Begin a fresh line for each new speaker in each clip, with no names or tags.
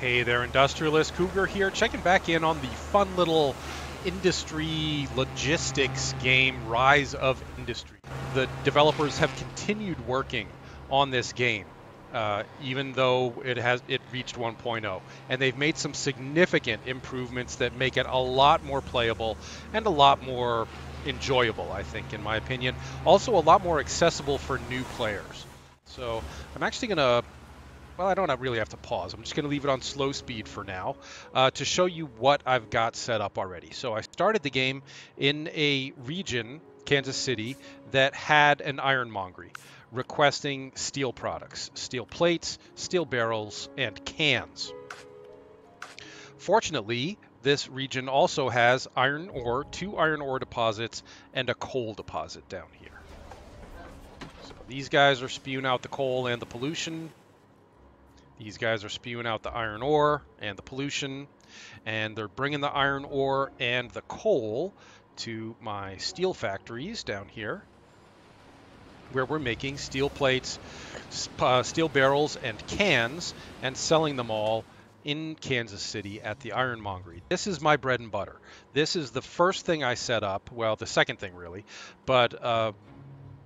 Hey there, industrialist Cougar here, checking back in on the fun little industry logistics game Rise of Industry. The developers have continued working on this game. Uh, even though it has it reached 1.0 and they've made some significant improvements that make it a lot more playable and a lot more enjoyable I think in my opinion also a lot more accessible for new players so I'm actually gonna well, I don't really have to pause. I'm just going to leave it on slow speed for now uh, to show you what I've got set up already. So I started the game in a region, Kansas City, that had an ironmongery requesting steel products, steel plates, steel barrels, and cans. Fortunately, this region also has iron ore, two iron ore deposits, and a coal deposit down here. So these guys are spewing out the coal and the pollution. These guys are spewing out the iron ore and the pollution, and they're bringing the iron ore and the coal to my steel factories down here, where we're making steel plates, uh, steel barrels, and cans, and selling them all in Kansas City at the ironmongery. This is my bread and butter. This is the first thing I set up, well, the second thing really, but uh,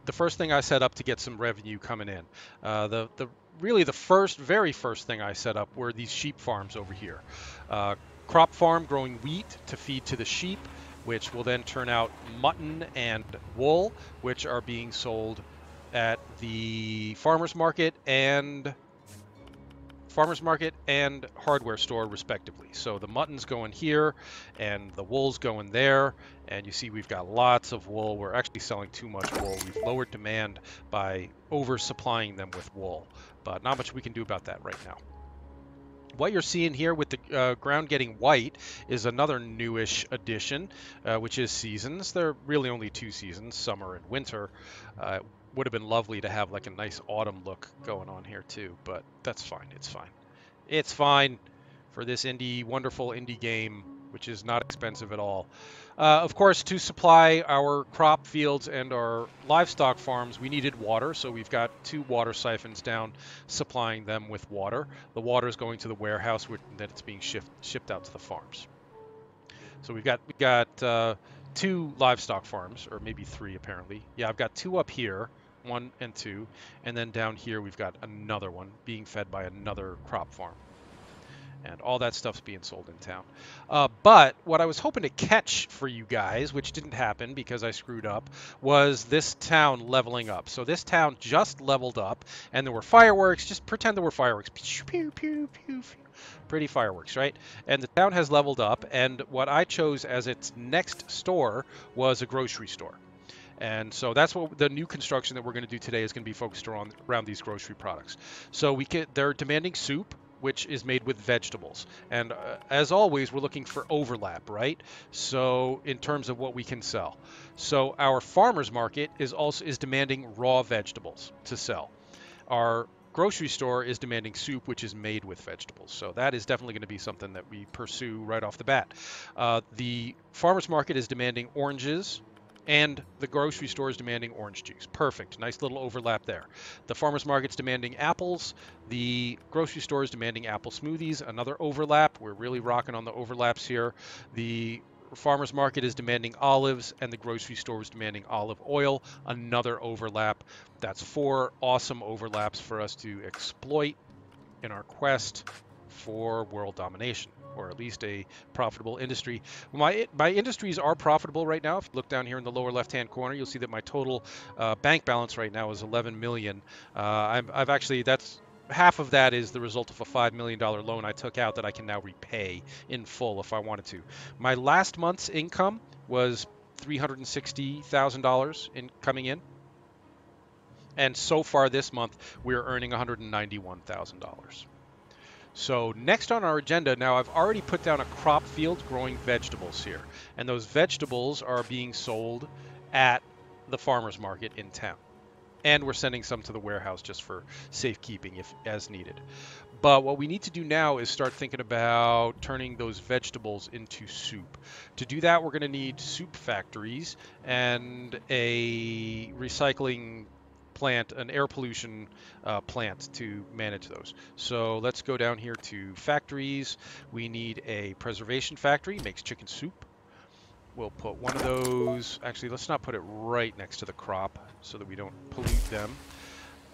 the first thing I set up to get some revenue coming in. Uh, the, the really the first, very first thing I set up were these sheep farms over here. Uh, crop farm growing wheat to feed to the sheep, which will then turn out mutton and wool, which are being sold at the farmer's market and farmer's market and hardware store respectively. So the mutton's going here and the wool's going there. And you see we've got lots of wool. We're actually selling too much wool. We've lowered demand by oversupplying them with wool. But not much we can do about that right now. What you're seeing here with the uh, ground getting white is another newish addition, uh, which is seasons. There are really only two seasons, summer and winter. Uh, would have been lovely to have like a nice autumn look going on here too, but that's fine. It's fine. It's fine for this indie, wonderful indie game, which is not expensive at all. Uh, of course, to supply our crop fields and our livestock farms, we needed water, so we've got two water siphons down, supplying them with water. The water is going to the warehouse, and then it's being shipped shipped out to the farms. So we've got we got uh, two livestock farms, or maybe three apparently. Yeah, I've got two up here one and two, and then down here we've got another one being fed by another crop farm. And all that stuff's being sold in town. Uh, but what I was hoping to catch for you guys, which didn't happen because I screwed up, was this town leveling up. So this town just leveled up, and there were fireworks. Just pretend there were fireworks. Pew, pew, pew, pew, Pretty fireworks, right? And the town has leveled up, and what I chose as its next store was a grocery store. And so that's what the new construction that we're going to do today is going to be focused around around these grocery products. So we get they're demanding soup, which is made with vegetables. And uh, as always, we're looking for overlap, right? So in terms of what we can sell. So our farmers market is also is demanding raw vegetables to sell. Our grocery store is demanding soup, which is made with vegetables. So that is definitely going to be something that we pursue right off the bat. Uh, the farmers market is demanding oranges, and the grocery store is demanding orange juice. Perfect. Nice little overlap there. The farmer's market's demanding apples. The grocery store is demanding apple smoothies. Another overlap. We're really rocking on the overlaps here. The farmer's market is demanding olives, and the grocery store is demanding olive oil. Another overlap. That's four awesome overlaps for us to exploit in our quest for world domination or at least a profitable industry. My my industries are profitable right now. If you look down here in the lower left-hand corner, you'll see that my total uh, bank balance right now is 11 million. Uh, I've, I've actually that's half of that is the result of a $5 million loan I took out that I can now repay in full if I wanted to. My last month's income was $360,000 in coming in. And so far this month, we're earning $191,000. So next on our agenda, now I've already put down a crop field growing vegetables here. And those vegetables are being sold at the farmer's market in town. And we're sending some to the warehouse just for safekeeping if as needed. But what we need to do now is start thinking about turning those vegetables into soup. To do that, we're going to need soup factories and a recycling plant, an air pollution uh, plant to manage those. So let's go down here to factories. We need a preservation factory, makes chicken soup. We'll put one of those, actually let's not put it right next to the crop so that we don't pollute them.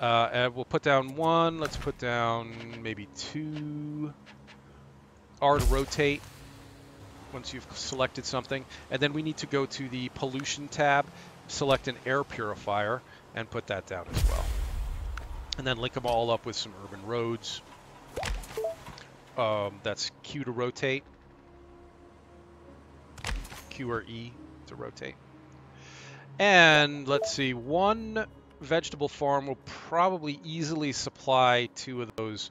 Uh, and we'll put down one, let's put down maybe two. R to rotate once you've selected something. And then we need to go to the pollution tab, select an air purifier, and put that down as well. And then link them all up with some urban roads. Um, that's Q to rotate. Q or E to rotate. And let's see, one vegetable farm will probably easily supply two of those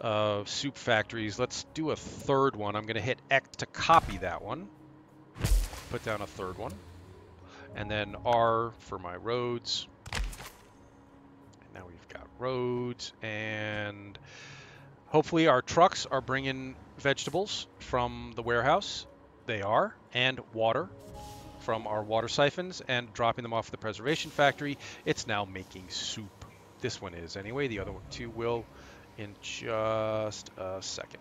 uh, soup factories. Let's do a third one. I'm going to hit X to copy that one. Put down a third one. And then R for my roads. And now we've got roads and hopefully our trucks are bringing vegetables from the warehouse. They are. And water from our water siphons and dropping them off the preservation factory. It's now making soup. This one is anyway. The other two will in just a second.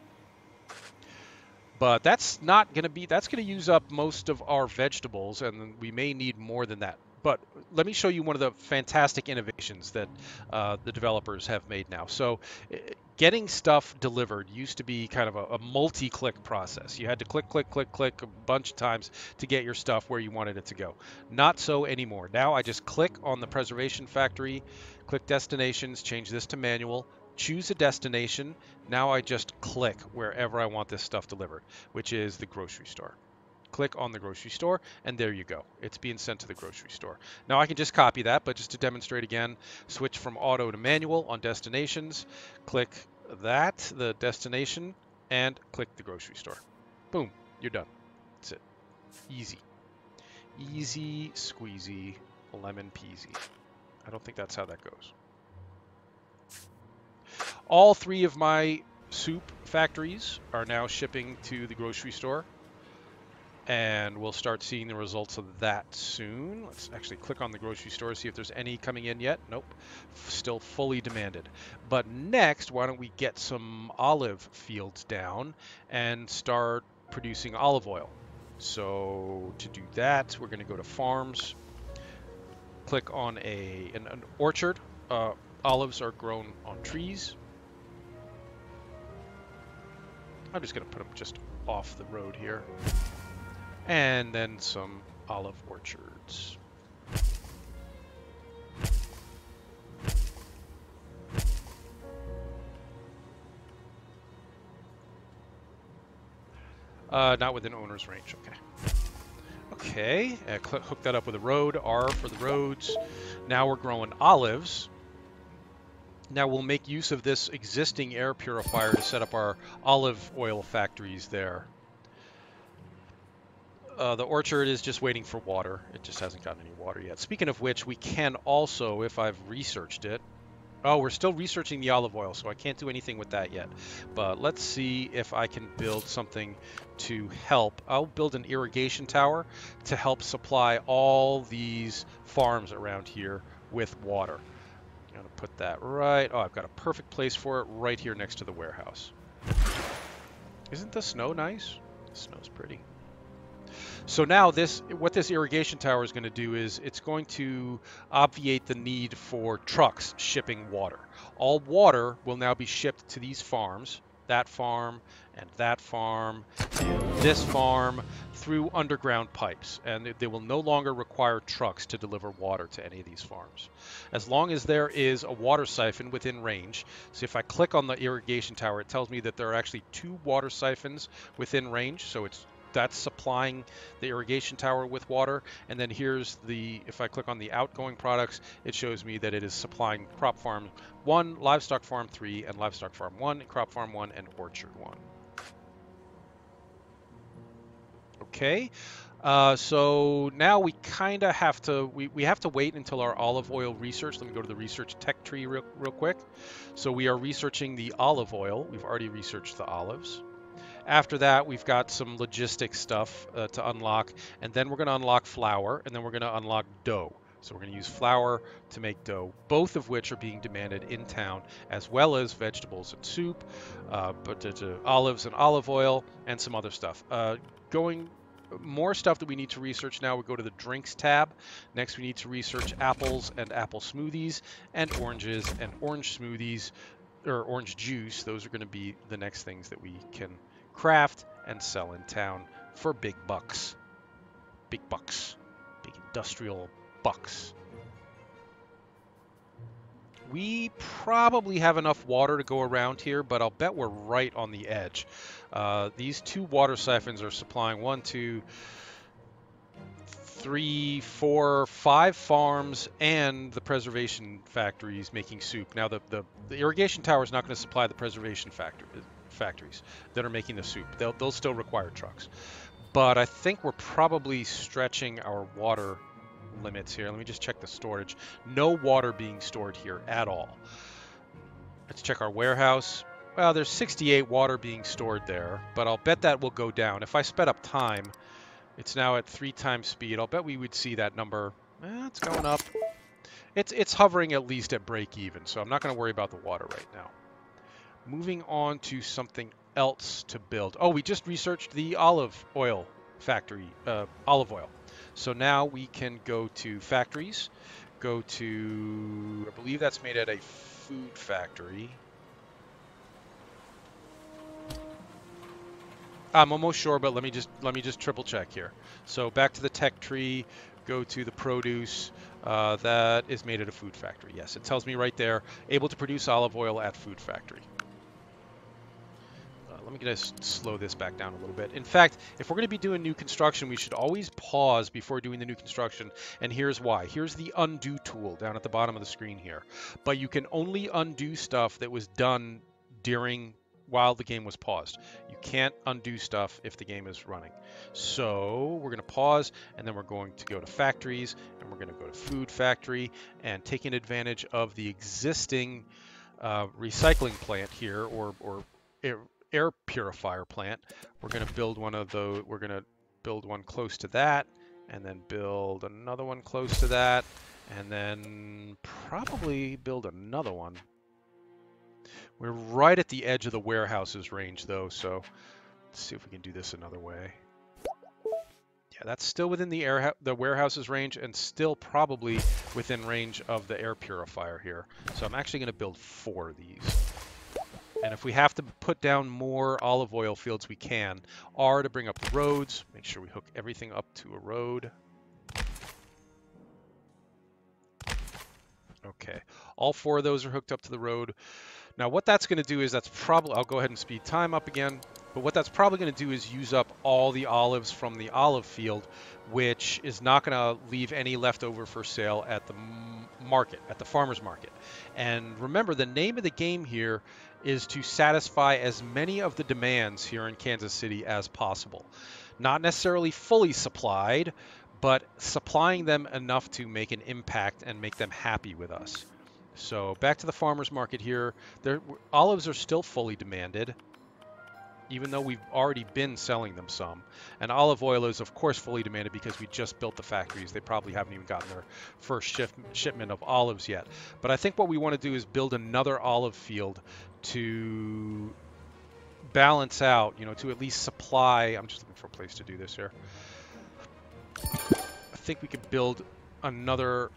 But that's not going to be, that's going to use up most of our vegetables, and we may need more than that. But let me show you one of the fantastic innovations that uh, the developers have made now. So eh, getting stuff delivered used to be kind of a, a multi-click process. You had to click, click, click, click a bunch of times to get your stuff where you wanted it to go. Not so anymore. Now I just click on the preservation factory, click destinations, change this to manual, choose a destination. Now I just click wherever I want this stuff delivered, which is the grocery store. Click on the grocery store, and there you go. It's being sent to the grocery store. Now I can just copy that, but just to demonstrate again, switch from auto to manual on destinations, click that, the destination, and click the grocery store. Boom, you're done. That's it. Easy. Easy squeezy, lemon peasy. I don't think that's how that goes all three of my soup factories are now shipping to the grocery store. And we'll start seeing the results of that soon. Let's actually click on the grocery store, see if there's any coming in yet. Nope, still fully demanded. But next, why don't we get some olive fields down and start producing olive oil. So to do that, we're going to go to farms, click on a an, an orchard. Uh, olives are grown on trees. I'm just going to put them just off the road here. And then some olive orchards. Uh, not within owner's range, okay. Okay, uh, hook that up with a road, R for the roads. Now we're growing olives. Now we'll make use of this existing air purifier to set up our olive oil factories there. Uh, the orchard is just waiting for water. It just hasn't gotten any water yet. Speaking of which, we can also, if I've researched it, Oh, we're still researching the olive oil, so I can't do anything with that yet. But let's see if I can build something to help. I'll build an irrigation tower to help supply all these farms around here with water. I'm going to put that right... Oh, I've got a perfect place for it right here next to the warehouse. Isn't the snow nice? The snow's pretty. So now this, what this irrigation tower is going to do is it's going to obviate the need for trucks shipping water. All water will now be shipped to these farms, that farm and that farm and this farm through underground pipes, and they will no longer require trucks to deliver water to any of these farms. As long as there is a water siphon within range, so if I click on the irrigation tower, it tells me that there are actually two water siphons within range, so it's that's supplying the irrigation tower with water. And then here's the, if I click on the outgoing products, it shows me that it is supplying crop farm 1, livestock farm 3, and livestock farm 1, crop farm 1, and orchard 1. Okay. Uh, so now we kind of have to we, we have to wait until our olive oil research. Let me go to the research tech tree real, real quick. So we are researching the olive oil. We've already researched the olives. After that, we've got some logistics stuff uh, to unlock, and then we're going to unlock flour, and then we're going to unlock dough. So we're going to use flour to make dough, both of which are being demanded in town, as well as vegetables and soup, uh, but uh, olives and olive oil, and some other stuff. Uh, going more stuff that we need to research now. We go to the drinks tab. Next, we need to research apples and apple smoothies, and oranges and orange smoothies, or orange juice. Those are going to be the next things that we can craft and sell in town for big bucks. Big bucks. Big industrial bucks. We probably have enough water to go around here, but I'll bet we're right on the edge. Uh, these two water siphons are supplying one, two, three, four, five farms and the preservation factories making soup. Now, the, the, the irrigation tower is not going to supply the preservation factor, factories that are making the soup. They'll, they'll still require trucks. But I think we're probably stretching our water limits here. Let me just check the storage. No water being stored here at all. Let's check our warehouse. Well, there's 68 water being stored there, but I'll bet that will go down. If I sped up time, it's now at three times speed. I'll bet we would see that number. Eh, it's going up. It's, it's hovering at least at break even, so I'm not going to worry about the water right now. Moving on to something else to build. Oh, we just researched the olive oil factory, uh, olive oil. So now we can go to factories, go to, I believe that's made at a food factory. I'm almost sure, but let me just let me just triple check here. So back to the tech tree, go to the produce. Uh, that is made at a food factory. Yes, it tells me right there, able to produce olive oil at food factory let me just slow this back down a little bit. In fact, if we're going to be doing new construction, we should always pause before doing the new construction, and here's why. Here's the undo tool down at the bottom of the screen here. But you can only undo stuff that was done during while the game was paused. You can't undo stuff if the game is running. So we're going to pause and then we're going to go to factories and we're going to go to food factory and taking advantage of the existing uh, recycling plant here or, or air purifier plant. We're going to build one of those. We're going to build one close to that, and then build another one close to that, and then probably build another one. We're right at the edge of the warehouses range, though, so let's see if we can do this another way. Yeah, that's still within the air the warehouses range and still probably within range of the air purifier here. So I'm actually going to build four of these. And if we have to put down more olive oil fields, we can. R to bring up the roads. Make sure we hook everything up to a road. Okay, all four of those are hooked up to the road. Now what that's going to do is that's probably, I'll go ahead and speed time up again, but what that's probably going to do is use up all the olives from the olive field, which is not going to leave any left over for sale at the market, at the farmer's market. And remember, the name of the game here is to satisfy as many of the demands here in Kansas City as possible. Not necessarily fully supplied, but supplying them enough to make an impact and make them happy with us. So back to the farmer's market here. There, olives are still fully demanded even though we've already been selling them some. And olive oil is, of course, fully demanded because we just built the factories. They probably haven't even gotten their first ship shipment of olives yet. But I think what we want to do is build another olive field to balance out, you know, to at least supply. I'm just looking for a place to do this here. I think we could build another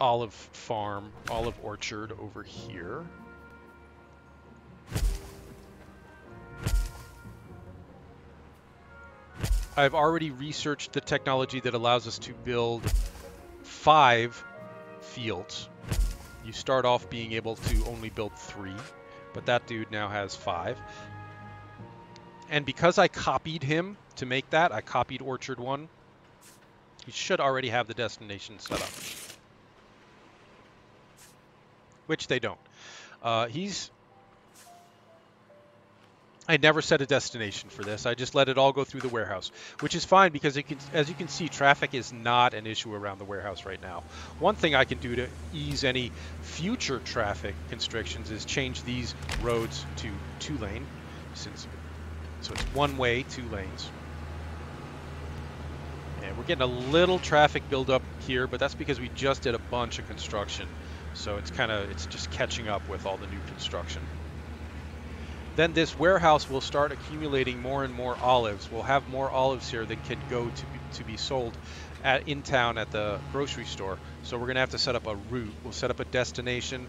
olive farm, olive orchard over here. I've already researched the technology that allows us to build five fields. You start off being able to only build three, but that dude now has five. And because I copied him to make that, I copied Orchard 1, he should already have the destination set up. Which they don't. Uh, he's I never set a destination for this. I just let it all go through the warehouse, which is fine because can, as you can see, traffic is not an issue around the warehouse right now. One thing I can do to ease any future traffic constrictions is change these roads to two lane, since so it's one way, two lanes. And we're getting a little traffic buildup here, but that's because we just did a bunch of construction. So it's kind of, it's just catching up with all the new construction. Then this warehouse will start accumulating more and more olives. We'll have more olives here that can go to be, to be sold at, in town at the grocery store. So we're going to have to set up a route. We'll set up a destination.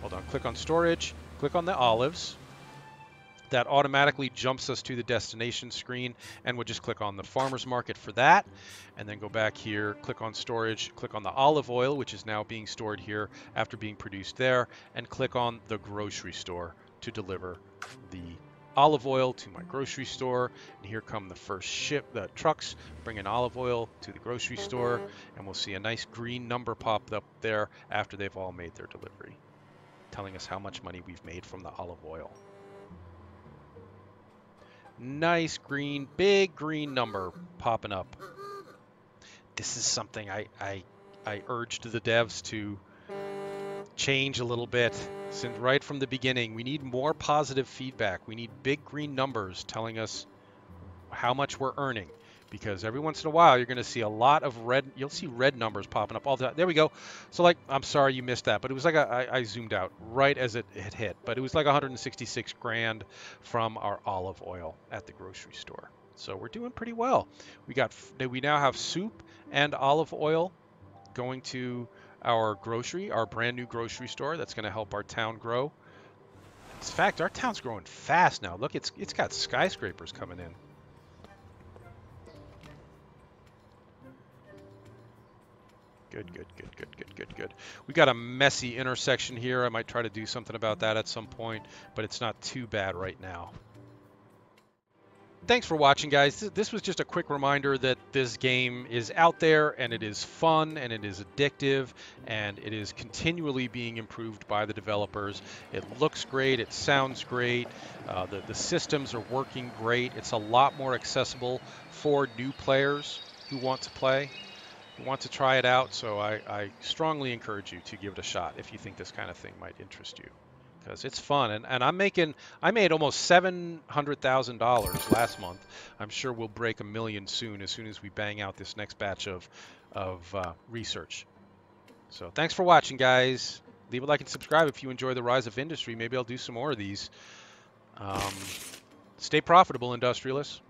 Hold on, click on storage, click on the olives. That automatically jumps us to the destination screen and we'll just click on the farmer's market for that and then go back here, click on storage, click on the olive oil, which is now being stored here after being produced there, and click on the grocery store to deliver the olive oil to my grocery store. And here come the first ship the trucks bringing olive oil to the grocery mm-hmm. store. And we'll see a nice green number pop up there after they've all made their delivery telling us how much money we've made from the olive oil. Nice green big green number popping up. This is something I, I I urged the devs to change a little bit since right from the beginning. We need more positive feedback. We need big green numbers telling us how much we're earning because every once in a while you're going to see a lot of red you'll see red numbers popping up all the time there we go so like i'm sorry you missed that but it was like a, I, I zoomed out right as it had hit but it was like 166 grand from our olive oil at the grocery store so we're doing pretty well we got we now have soup and olive oil going to our grocery, our brand new grocery store that's going to help our town grow. In fact, our town's growing fast now. Look, it's it's got skyscrapers coming in. Good, good, good, good, good, good, good. We got a messy intersection here. I might try to do something about that at some point, but it's not too bad right now thanks for watching, guys. This was just a quick reminder that this game is out there and it is fun and it is addictive and it is continually being improved by the developers. It looks great, it sounds great, uh, the, the systems are working great. It's a lot more accessible for new players who want to play, who want to try it out. So I, I strongly encourage you to give it a shot if you think this kind of thing might interest you because it's fun. And, and I'm making, I made almost $700,000 last month. I'm sure we'll break a million soon as soon as we bang out this next batch of, of uh, research. So thanks for watching, guys. Leave a like and subscribe if you enjoy the rise of industry. Maybe I'll do some more of these. Um, stay profitable, industrialists.